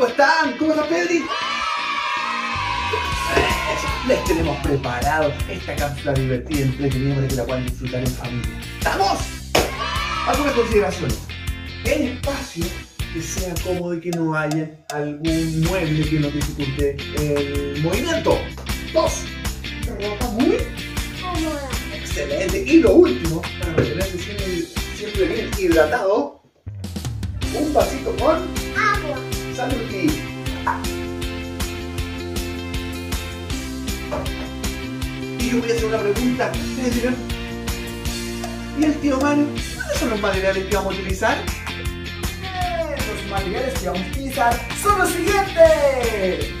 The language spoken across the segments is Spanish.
¿cómo están? ¿Cómo está Pedri? Les tenemos preparado esta cápsula divertida y que la puedan disfrutar en familia. ¡Estamos! Algunas consideraciones. El espacio que sea cómodo y que no haya algún mueble que nos dificulte el movimiento. Dos, ropa muy excelente. Y lo último, para mantenerse siempre, siempre bien hidratado, un vasito con Agua. Y yo voy a hacer una pregunta. ¿y el tío Mario? ¿Cuáles son los materiales que vamos a utilizar? Eh, Los materiales que vamos a utilizar son los siguientes.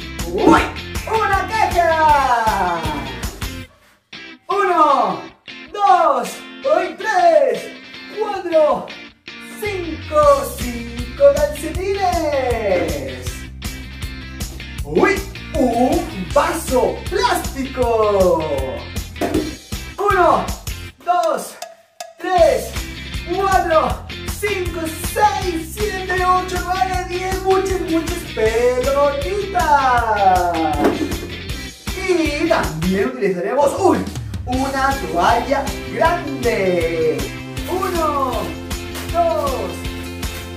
1, 2, 3, 4, 5, 6, 7, 8, 9, 10, muchas, muchas pelotitas. Y también utilizaremos una toalla grande. 1, 2,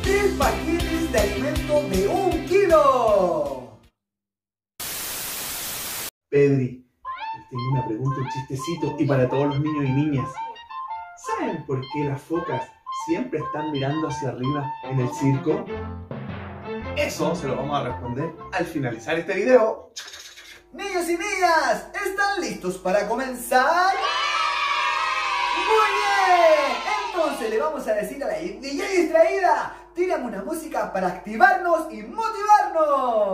3 paquetes de alimento de un kilo. Pedri, y para todos los niños y niñas. ¿Saben por qué las focas siempre están mirando hacia arriba en el circo? Eso se lo vamos a responder al finalizar este video. Niños y niñas, ¿están listos para comenzar? ¡Muy bien! Entonces le vamos a decir a la DJ distraída, tírame una música para activarnos y motivarnos.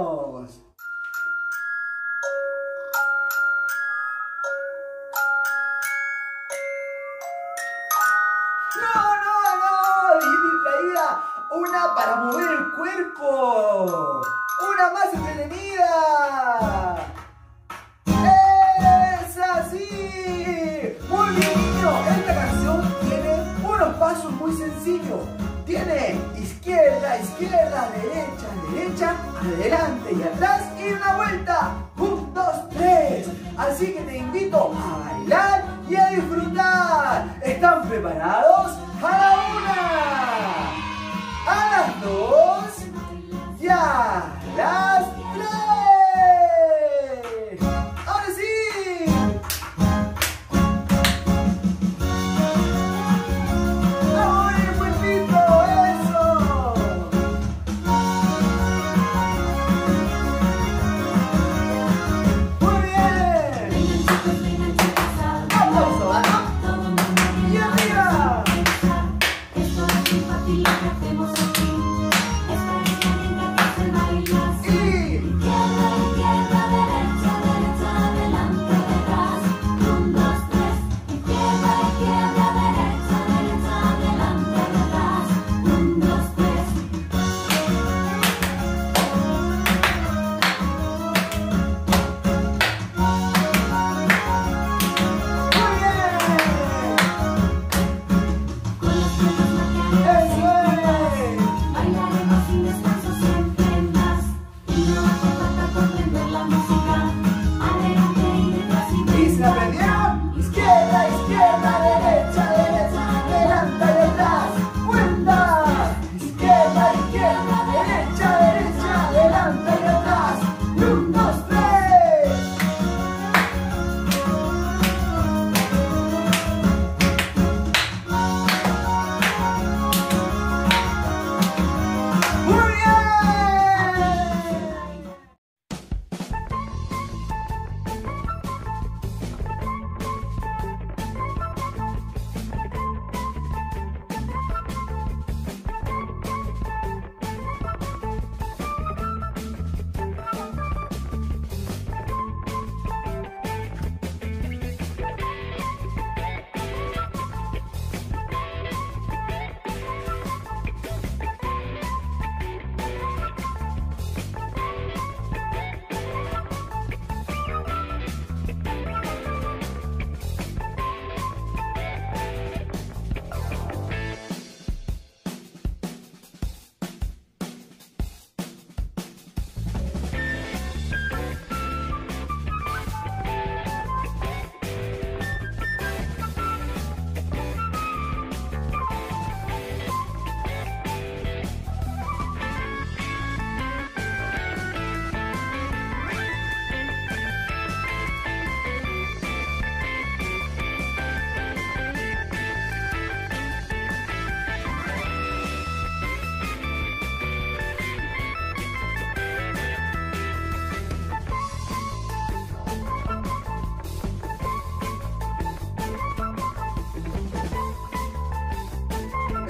Una para mover el cuerpo, una más entretenida. ¡Es así! Muy bien, niño. Esta canción tiene unos pasos muy sencillos. Tiene izquierda, izquierda, derecha, derecha, adelante y atrás y una vuelta. Un, dos, tres. Así que te invito a bailar y a disfrutar. ¿Están preparados?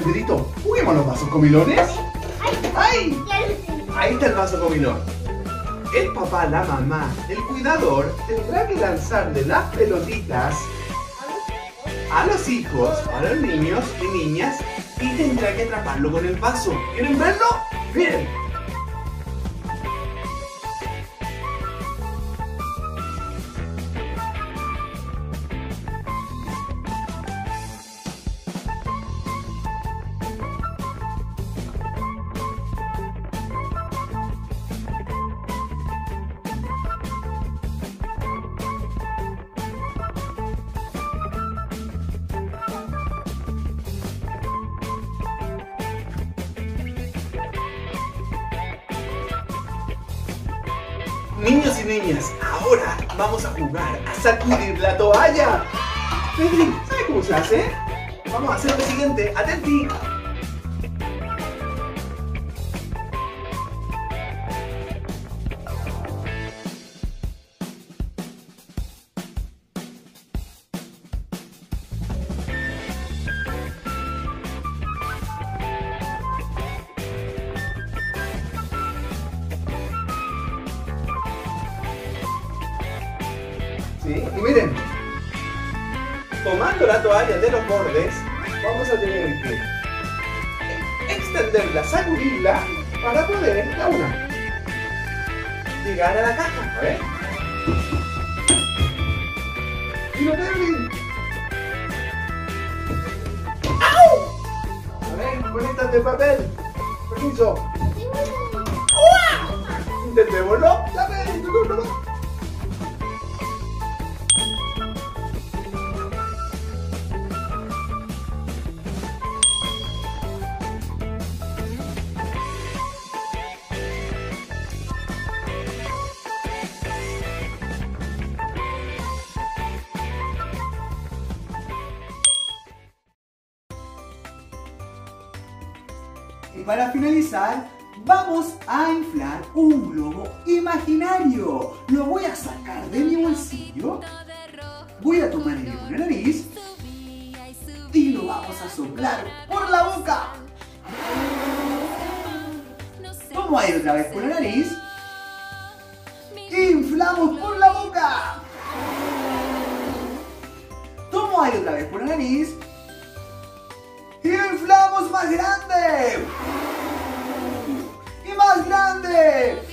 Pedrito, juguemos los vasos comilones. ¡Ay! Ahí está el vaso comilón. El papá, la mamá, el cuidador tendrá que lanzarle las pelotitas a los hijos, a los niños y niñas y tendrá que atraparlo con el vaso. ¿Quieren verlo? Miren. Niños y niñas, ahora vamos a jugar a sacudir la toalla. Pedri, ¿sabes cómo se hace? Vamos a hacer lo siguiente. Atenti. ¿Sí? Y miren, tomando la toalla de los bordes, vamos a tener que extenderla, sacudirla para poder, la una, llegar a la caja, a ver. Y lo Pedri. ¡Au! A ver, bolitas de papel. Permiso. Intentémoslo. Ya ven, intentémoslo. Y para finalizar, vamos a inflar un globo imaginario. Lo voy a sacar de mi bolsillo. Voy a tomar el la nariz y lo vamos a soplar por la boca. Vamos a ir otra vez por la nariz. Inflamos por la boca. Tomo aire otra vez por la nariz. ¡Inflamos más grande! ¡Y más grande!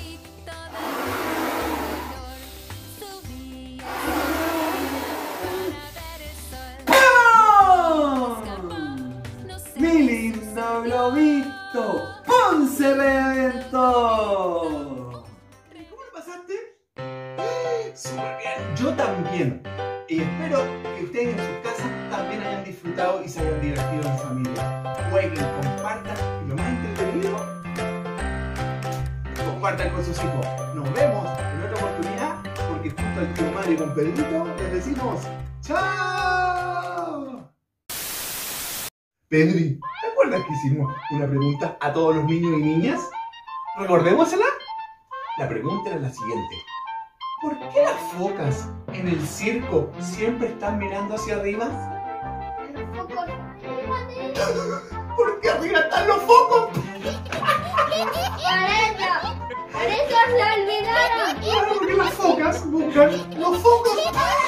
¡Pum! ¡Mi lindo globito! ¡Pum! ¡Se! ¿Cómo lo pasaste? Súper bien. Yo también. Y espero que ustedes en sus casas también hayan disfrutado y se hayan divertido en familia. Jueguen, compartan y lo más entretenido, compartan con sus hijos. Nos vemos en otra oportunidad porque junto al tío y con Pedrito les decimos ¡Chao! Pedri, ¿te acuerdas que hicimos una pregunta a todos los niños y niñas? ¿Recordémosela? La pregunta era la siguiente. ¿Por qué las focas en el circo siempre están mirando hacia arriba? Porque arriba están los focos. Por eso se olvidaron. Claro, porque las focas buscan los focos.